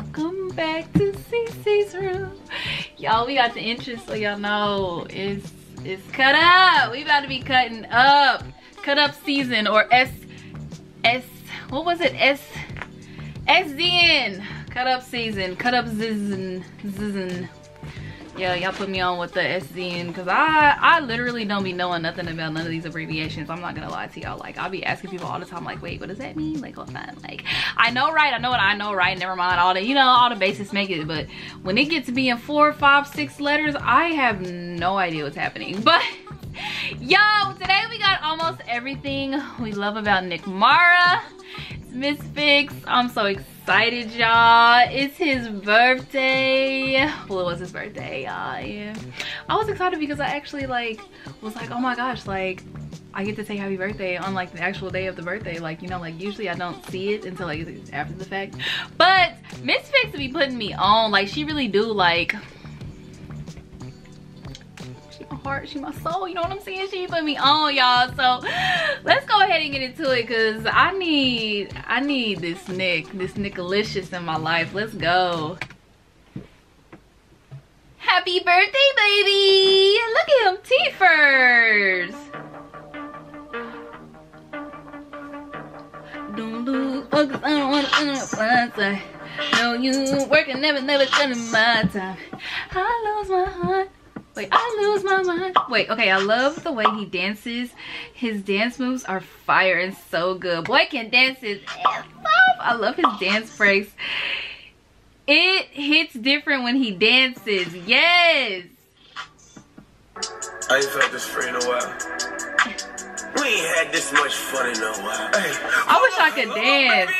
welcome back to Cece's room. Y'all, we got the interest so y'all know it's it's cut up. We about to be cutting up. Cut up season or S S what was it? S SDN. Cut up season. Cut up zizn zizn yeah y'all put me on with the SZN because I I literally don't be knowing nothing about none of these abbreviations. I'm not gonna lie to y'all. Like I'll be asking people all the time like wait what does that mean? Like hold on. Like I know right? I know what I know right? Never mind all the you know all the basics make it. But when it gets to being four five six letters I have no idea what's happening. But yo today we got almost everything we love about Nick Mara it's Miss Fix. I'm so excited excited y'all it's his birthday well it was his birthday y'all i was excited because i actually like was like oh my gosh like I get to say happy birthday on like the actual day of the birthday. Like, you know, like usually I don't see it until like after the fact. But Miss Fix be putting me on. Like she really do like heart, she my soul, you know what I'm saying? She put me on, y'all. So let's go ahead and get into it because I need I need this Nick, this Nickalicious in my life. Let's go. Happy birthday, baby! Look at him, teethers. Don't lose focus, I don't wanna, I No, you working, never, never spending my time. I lose my heart. Wait, I lose my mind. Wait, okay, I love the way he dances. His dance moves are fire and so good. Boy can dance his ass off. I love his dance breaks. It hits different when he dances. Yes. I ain't felt this free in a while. We ain't had this much fun in a while. Hey. I wish I could dance.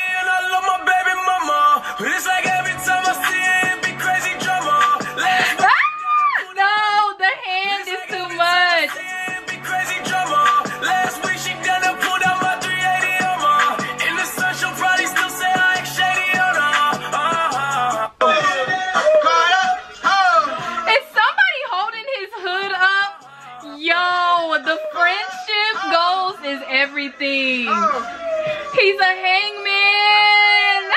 Everything. Oh. He's a hangman.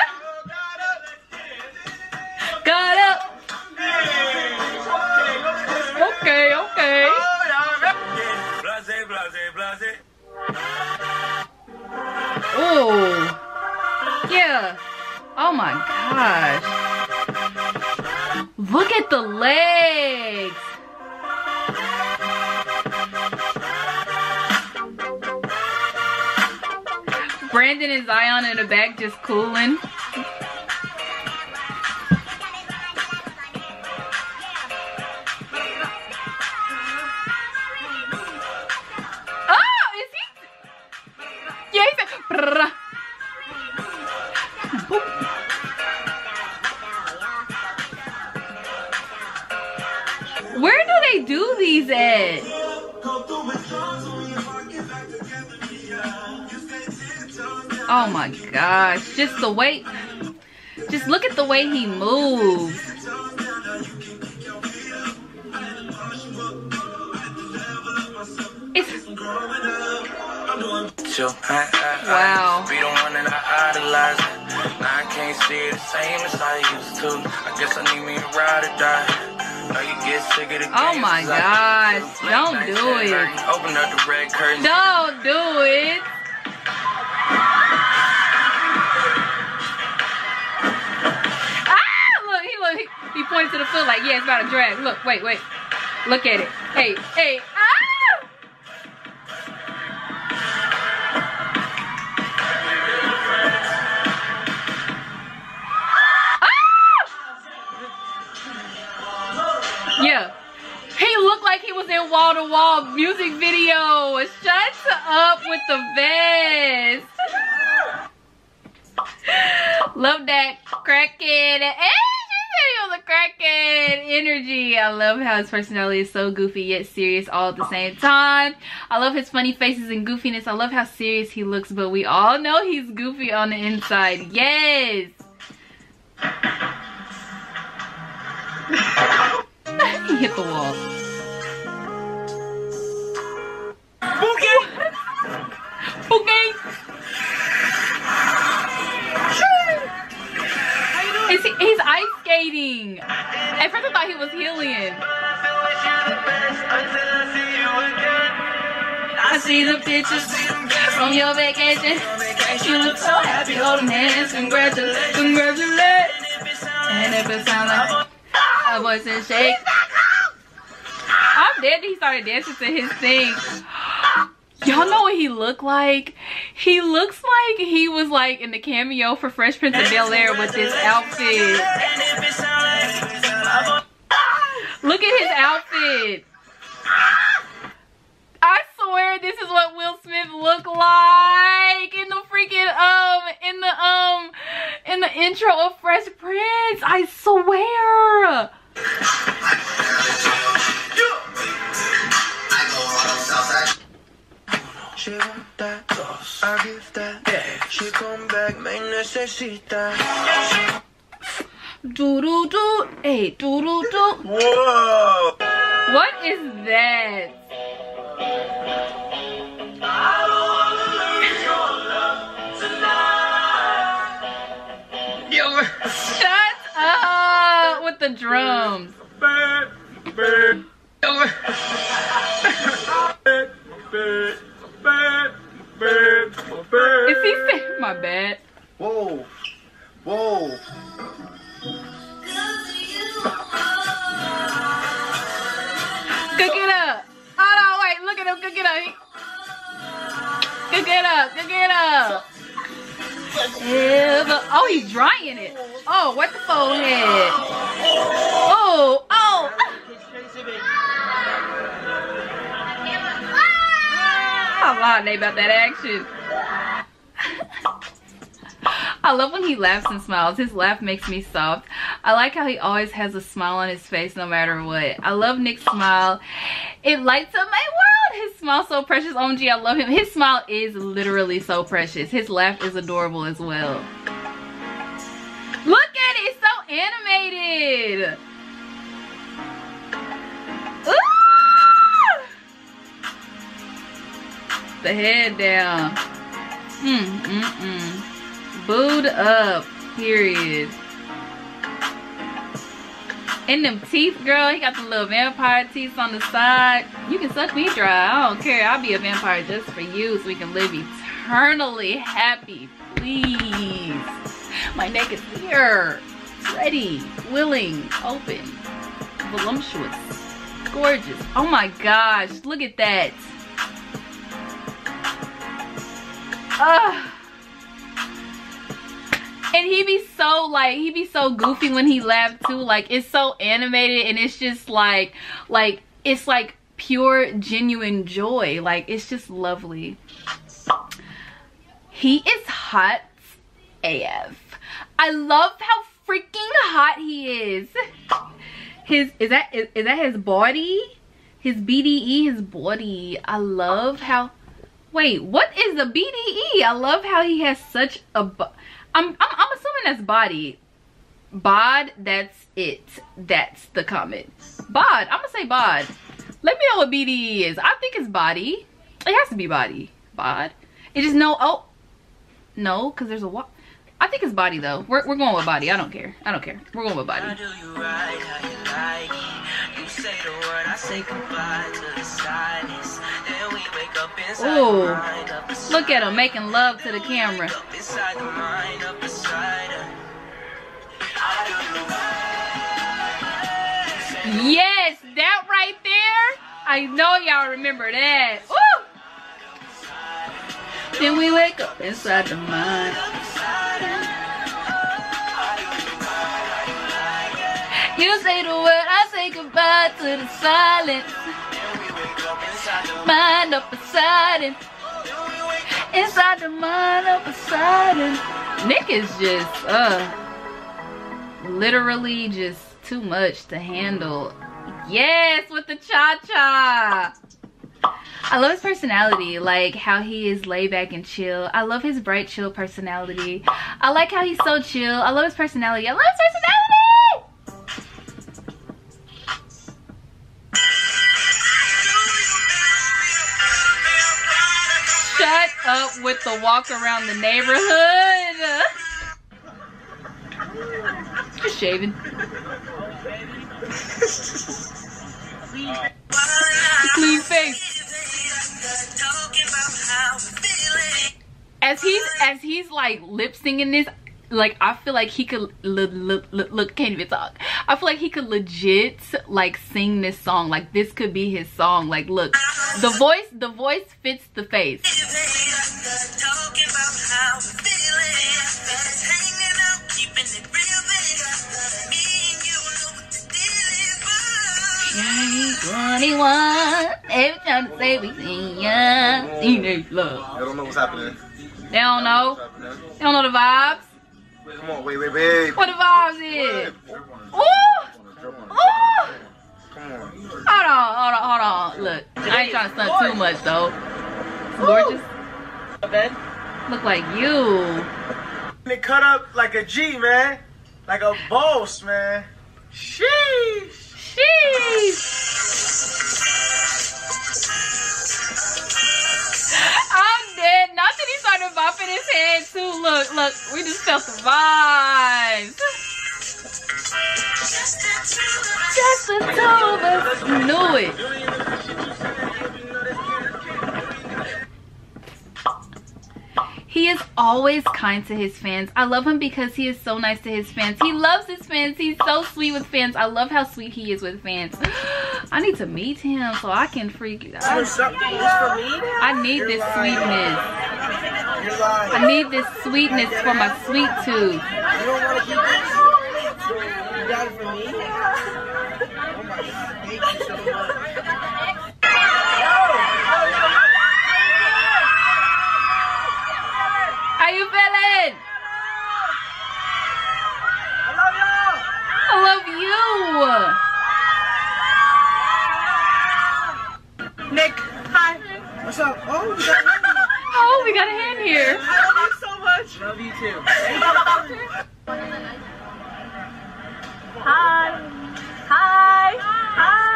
Got up. Okay, okay. Oh. Yeah. Oh my gosh. Look at the legs. Brandon and Zion in the back just cooling. Oh my gosh. Just the way, just look at the way he moves. It's, wow. Be the one that I idolize. Now I can't see the same as I used to. I guess I need me ride or die. Oh my gosh, don't do it. Open up the red curtain. Don't do it. To drag. Look, wait, wait. Look at it. Hey, hey. Ah! ah! Yeah. He looked like he was in wall to wall music video. Shut up with the vest. Love that cracking. Hey! Energy. I love how his personality is so goofy yet serious all at the same time. I love his funny faces and goofiness. I love how serious he looks, but we all know he's goofy on the inside. Yes. he hit the wall. Skating. At first I thought he was healing. I see the pictures from your vacation. You look so happy holding hands. Congratulations, congratulations. And if it sounds like ah! a voice and shake. I'm dead. He started dancing to his thing. Y'all know what he looked like? He looks like he was like in the cameo for Fresh Prince of Bel Air with this outfit. Look at his outfit. I swear this is what Will Smith looked like in the freaking um in the um in the intro of Fresh Prince. I swear. She want that, I give that. She come back, me necesita. Do do do. Hey, do do do. Whoa! What is that? Yo, Shut up with the drums. Bird. Is he saying my bad? Whoa, whoa. Cook it up. Hold on, wait. Look at him. Cook it up. Cook it up. Cook it up. Ever- Oh, he's drying it. Oh, what the forehead? Oh, oh. I'm lying they about that action. I love when he laughs and smiles. His laugh makes me soft. I like how he always has a smile on his face no matter what. I love Nick's smile. It lights up my world. His smile so precious. OMG, I love him. His smile is literally so precious. His laugh is adorable as well. Look at it. It's so animated. Ooh! The head down. Mm, mm, mm. Booed up, period. And them teeth, girl, he got the little vampire teeth on the side. You can suck me dry. I don't care. I'll be a vampire just for you so we can live eternally happy. Please. My neck is here. Ready, willing, open, voluptuous, gorgeous. Oh my gosh, look at that. Ugh. And he be so like he be so goofy when he laughed too. Like it's so animated and it's just like like it's like pure genuine joy. Like it's just lovely. He is hot AF. I love how freaking hot he is. His is that is, is that his body? His BDE, his body. I love how Wait, what is the BDE? I love how he has such a I'm, I'm I'm assuming that's body. Bod, that's it. That's the comment. Bod, I'm gonna say bod. Let me know what BDE is. I think it's body. It has to be body. Bod. It is no oh no, because there's a what I think it's body though. We're, we're going with body. I don't care. I don't care. We're going with body. how Ooh. Look at him making love to the camera. Yes, that right there. I know y'all remember that. Woo! Then we wake up inside the mind. You say the word, I say goodbye to the silence. Mind up beside it. Inside the mind up beside it. Nick is just, uh, literally just too much to handle. Yes, with the cha-cha. I love his personality, like how he is laid back and chill. I love his bright, chill personality. I like how he's so chill. I love his personality. I love his personality. With the walk around the neighborhood. just shaving. Clean face. As he's as he's like lip singing this, like I feel like he could look, can't even talk. I feel like he could legit like sing this song. Like this could be his song. Like look, the voice the voice fits the face. Twenty-one. Every time they say we sing young teenage love. I don't know what's happening. They don't know. They don't know the vibes. Come on, wait, wait, wait. What the vibes is? Ooh! Ooh! Come on. Hold on, hold on, hold on. Look, I ain't trying to stunt too much though. Gorgeous. Look like you. It cut up like a G, man. Like a boss, man. Sheesh. Sheesh. Bopping his head too. Look, look, we just felt the vibes. Just the two of us knew it. He is always kind to his fans. I love him because he is so nice to his fans. He loves his fans. He's so sweet with fans. I love how sweet he is with fans. I need to meet him so I can freak I, What's up? This for me? I need this sweetness. I need this sweetness for my sweet tooth. You don't want to keep this? You got it for me? Oh my god, thank you so much. How you feeling? I love y'all. I love you. Nick, hi. What's up? Oh, you got me. Oh, we got a hand here. I love you so much. Love you too. Hi. Hi. Hi.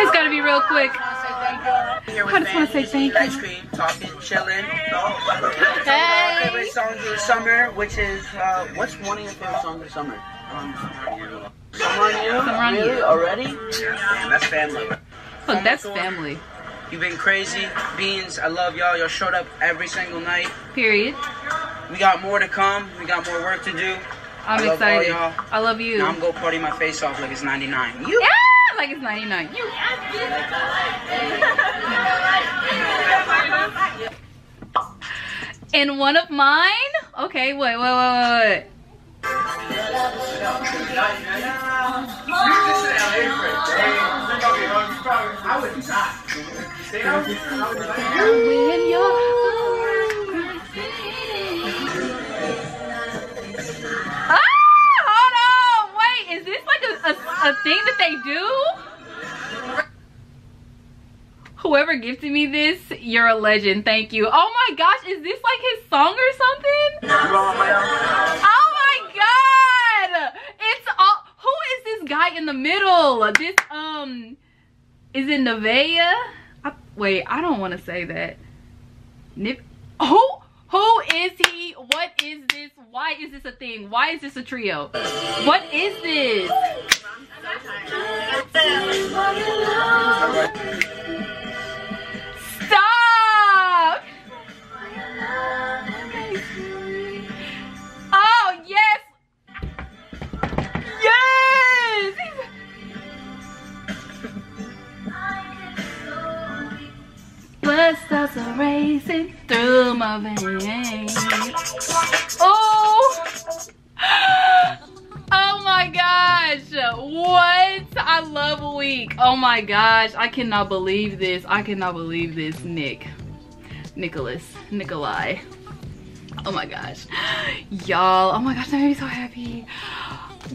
It's gotta be real quick. I just wanna say thank you. Ice cream, talking, chilling. Hey. Favorite songs of the summer, which is uh, what's one of your favorite songs of summer? Um, Summer on You. Summer on You. Really? Already? Damn, that's family. Look, that's family. You've been crazy. Beans, I love y'all. Y'all showed up every single night. Period. We got more to come. We got more work to do. I'm I love all excited. y'all. I love you. Now I'm gonna party my face off like it's 99. You? Yeah, like it's 99. You. And one of mine? Okay, wait, wait, wait, wait, wait. When you're a, a, thing that they do? Whoever gifted me this, you're a legend. Thank you. Oh my gosh, is this like his song or something? Oh my god! It's all. Who is this guy in the middle? This um, is it Nevaeh? I, wait, I don't want to say that. Nip. Who? Who is he? What is this? Why is this a thing? Why is this a trio? What is this? My veins. Oh! Oh my gosh! What? I love Weak. Oh my gosh! I cannot believe this. I cannot believe this, Nick, Nicholas, Nikolai. Oh my gosh, y'all! Oh my gosh, that made me so happy.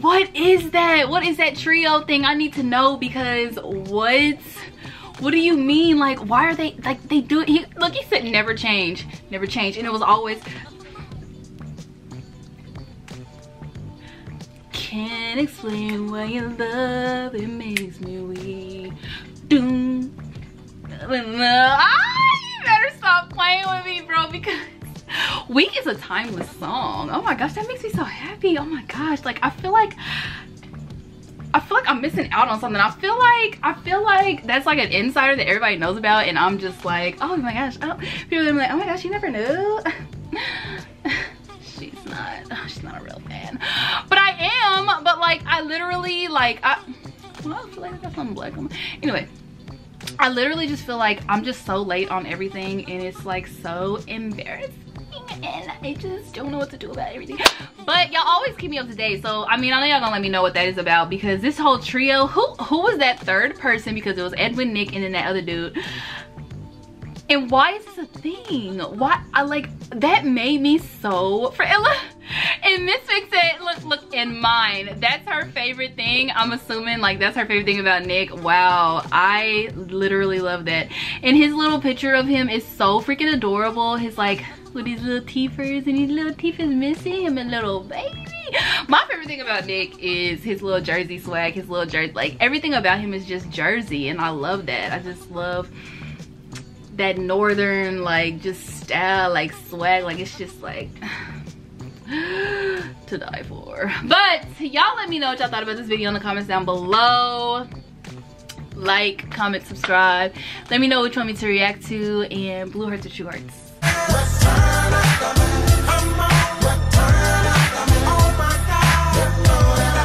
What is that? What is that trio thing? I need to know because what? What do you mean? Like, why are they like they do it? He, look, he said never change, never change, and it was always. Can't explain why your love it makes me weak. Doom. Ah, you better stop playing with me, bro. Because weak is a timeless song oh my gosh that makes me so happy oh my gosh like i feel like feel like I'm missing out on something. I feel like I feel like that's like an insider that everybody knows about, and I'm just like, oh my gosh. Oh, people are like, oh my gosh, you never knew. she's not. Oh, she's not a real fan, but I am. But like, I literally like I. Well, I feel like I got something black. Anyway, I literally just feel like I'm just so late on everything, and it's like so embarrassing and I just don't know what to do about everything. But y'all always keep me up to date. So I mean, I know y'all gonna let me know what that is about because this whole trio, who who was that third person? Because it was Edwin, Nick, and then that other dude. And why is this a thing? Why I like that made me so for Ella and Miss Fix it look look in mine that's her favorite thing I'm assuming like that's her favorite thing about Nick wow I literally love that and his little picture of him is so freaking adorable his like with his little teethers and his little teeth is missing him a little baby. My favorite thing about Nick is his little jersey swag his little jersey like everything about him is just jersey and I love that. I just love that northern like just style like swag like it's just like to die for. But y'all let me know what y'all thought about this video in the comments down below. Like comment subscribe. Let me know which one me to react to and blue hearts or true hearts Come on.